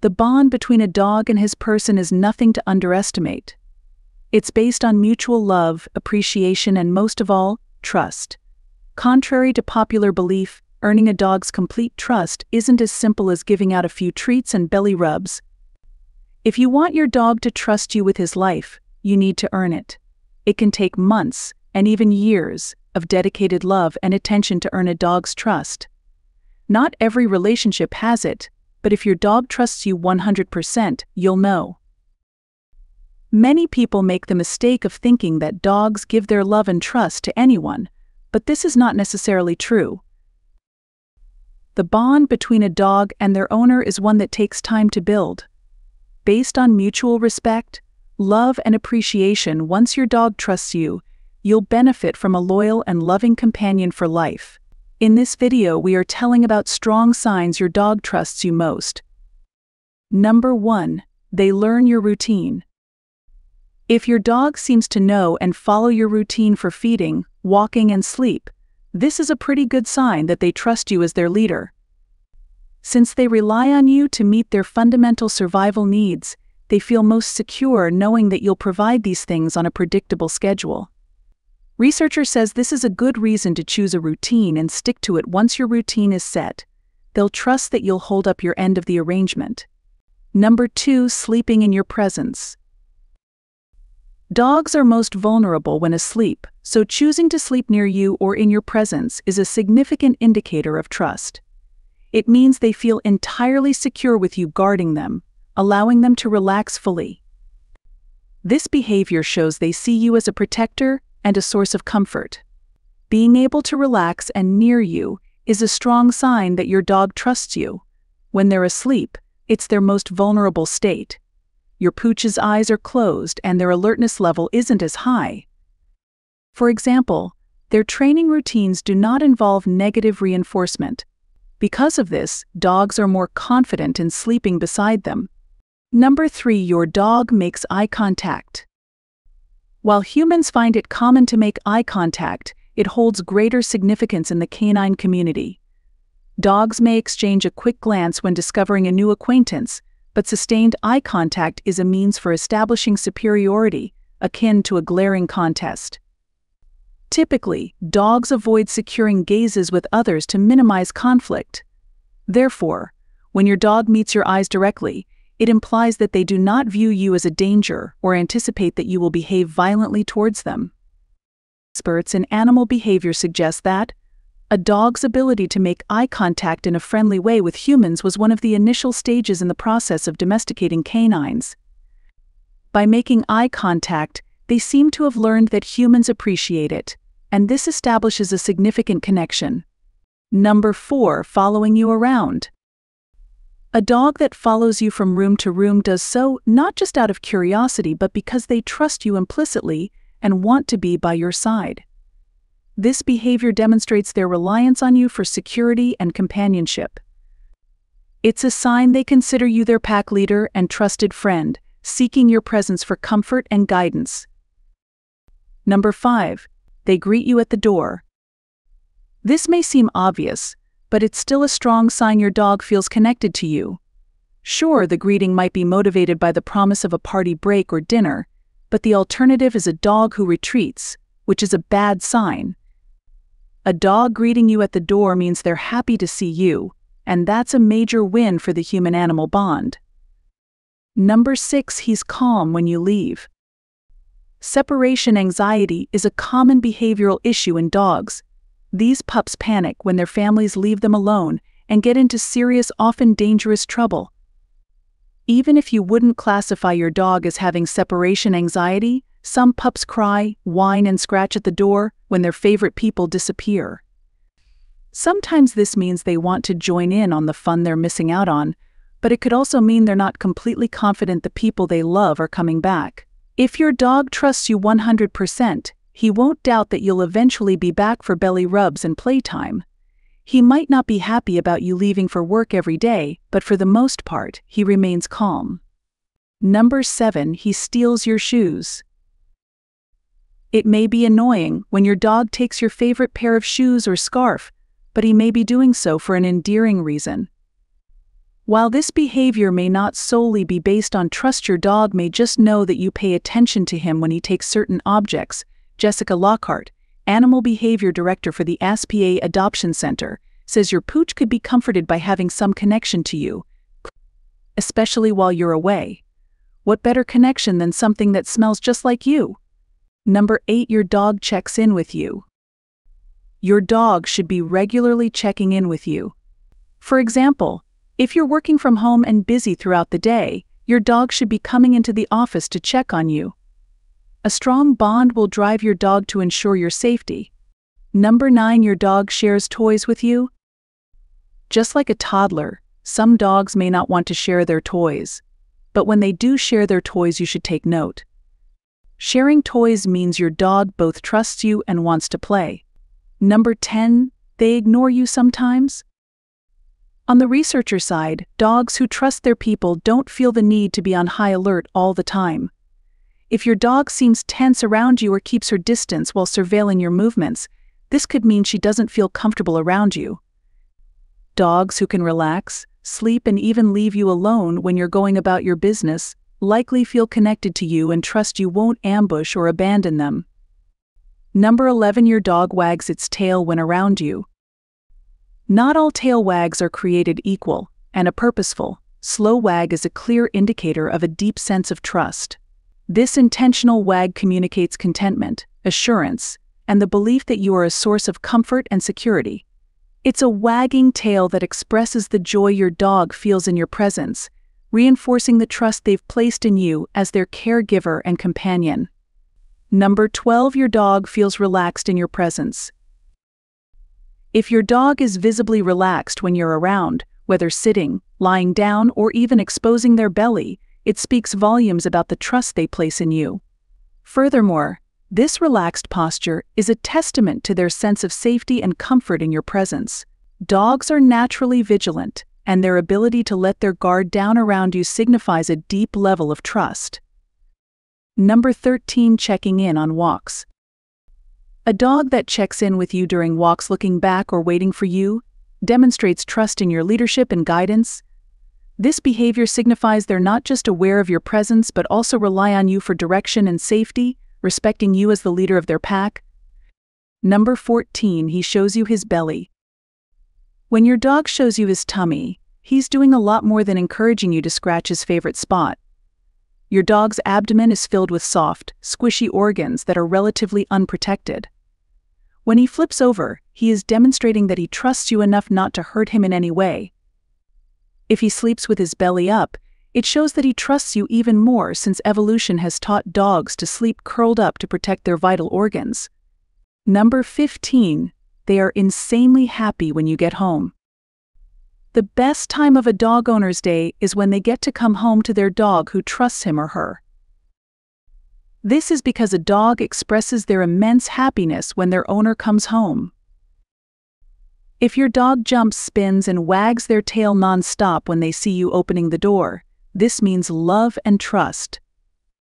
the bond between a dog and his person is nothing to underestimate. It's based on mutual love, appreciation, and most of all, trust. Contrary to popular belief, earning a dog's complete trust isn't as simple as giving out a few treats and belly rubs. If you want your dog to trust you with his life, you need to earn it. It can take months, and even years, of dedicated love and attention to earn a dog's trust. Not every relationship has it, but if your dog trusts you 100%, you'll know. Many people make the mistake of thinking that dogs give their love and trust to anyone, but this is not necessarily true. The bond between a dog and their owner is one that takes time to build. Based on mutual respect, love, and appreciation, once your dog trusts you, you'll benefit from a loyal and loving companion for life. In this video, we are telling about strong signs your dog trusts you most. Number 1. They learn your routine. If your dog seems to know and follow your routine for feeding, walking, and sleep, this is a pretty good sign that they trust you as their leader. Since they rely on you to meet their fundamental survival needs, they feel most secure knowing that you'll provide these things on a predictable schedule. Researcher says this is a good reason to choose a routine and stick to it once your routine is set. They'll trust that you'll hold up your end of the arrangement. Number 2. Sleeping in your presence. Dogs are most vulnerable when asleep, so choosing to sleep near you or in your presence is a significant indicator of trust. It means they feel entirely secure with you guarding them, allowing them to relax fully. This behavior shows they see you as a protector and a source of comfort. Being able to relax and near you is a strong sign that your dog trusts you. When they're asleep, it's their most vulnerable state. Your pooch's eyes are closed and their alertness level isn't as high. For example, their training routines do not involve negative reinforcement. Because of this, dogs are more confident in sleeping beside them. Number 3. Your dog makes eye contact. While humans find it common to make eye contact, it holds greater significance in the canine community. Dogs may exchange a quick glance when discovering a new acquaintance, but sustained eye contact is a means for establishing superiority, akin to a glaring contest. Typically, dogs avoid securing gazes with others to minimize conflict. Therefore, when your dog meets your eyes directly, it implies that they do not view you as a danger or anticipate that you will behave violently towards them. Experts in animal behavior suggest that a dog's ability to make eye contact in a friendly way with humans was one of the initial stages in the process of domesticating canines. By making eye contact, they seem to have learned that humans appreciate it, and this establishes a significant connection. Number 4. Following you around. A dog that follows you from room to room does so not just out of curiosity but because they trust you implicitly and want to be by your side. This behavior demonstrates their reliance on you for security and companionship. It's a sign they consider you their pack leader and trusted friend, seeking your presence for comfort and guidance. Number 5. They greet you at the door. This may seem obvious, but it's still a strong sign your dog feels connected to you. Sure, the greeting might be motivated by the promise of a party break or dinner, but the alternative is a dog who retreats, which is a bad sign. A dog greeting you at the door means they're happy to see you, and that's a major win for the human animal bond. Number 6. He's calm when you leave. Separation anxiety is a common behavioral issue in dogs, these pups panic when their families leave them alone and get into serious, often dangerous trouble. Even if you wouldn't classify your dog as having separation anxiety, some pups cry, whine, and scratch at the door when their favorite people disappear. Sometimes this means they want to join in on the fun they're missing out on, but it could also mean they're not completely confident the people they love are coming back. If your dog trusts you 100%, he won't doubt that you'll eventually be back for belly rubs and playtime. He might not be happy about you leaving for work every day, but for the most part, he remains calm. Number 7. He steals your shoes. It may be annoying when your dog takes your favorite pair of shoes or scarf, but he may be doing so for an endearing reason. While this behavior may not solely be based on trust, your dog may just know that you pay attention to him when he takes certain objects. Jessica Lockhart, Animal Behavior Director for the SPA Adoption Center, says your pooch could be comforted by having some connection to you, especially while you're away. What better connection than something that smells just like you? Number 8 Your dog checks in with you. Your dog should be regularly checking in with you. For example, if you're working from home and busy throughout the day, your dog should be coming into the office to check on you. A strong bond will drive your dog to ensure your safety. Number 9 Your dog shares toys with you. Just like a toddler, some dogs may not want to share their toys. But when they do share their toys, you should take note. Sharing toys means your dog both trusts you and wants to play. Number 10, they ignore you sometimes. On the researcher side, dogs who trust their people don't feel the need to be on high alert all the time. If your dog seems tense around you or keeps her distance while surveilling your movements, this could mean she doesn't feel comfortable around you. Dogs who can relax, sleep, and even leave you alone when you're going about your business likely feel connected to you and trust you won't ambush or abandon them. Number 11 Your dog wags its tail when around you. Not all tail wags are created equal, and a purposeful, slow wag is a clear indicator of a deep sense of trust. This intentional wag communicates contentment, assurance, and the belief that you are a source of comfort and security. It's a wagging tail that expresses the joy your dog feels in your presence, reinforcing the trust they've placed in you as their caregiver and companion. Number 12 Your dog feels relaxed in your presence. If your dog is visibly relaxed when you're around, whether sitting, lying down, or even exposing their belly, it speaks volumes about the trust they place in you. Furthermore, this relaxed posture is a testament to their sense of safety and comfort in your presence. Dogs are naturally vigilant, and their ability to let their guard down around you signifies a deep level of trust. Number 13 Checking in on walks. A dog that checks in with you during walks looking back or waiting for you demonstrates trust in your leadership and guidance, this behavior signifies they're not just aware of your presence but also rely on you for direction and safety, respecting you as the leader of their pack. Number 14, he shows you his belly. When your dog shows you his tummy, he's doing a lot more than encouraging you to scratch his favorite spot. Your dog's abdomen is filled with soft, squishy organs that are relatively unprotected. When he flips over, he is demonstrating that he trusts you enough not to hurt him in any way, if he sleeps with his belly up, it shows that he trusts you even more since evolution has taught dogs to sleep curled up to protect their vital organs. Number 15. They are insanely happy when you get home. The best time of a dog owner's day is when they get to come home to their dog who trusts him or her. This is because a dog expresses their immense happiness when their owner comes home. If your dog jumps, spins, and wags their tail nonstop when they see you opening the door, this means love and trust.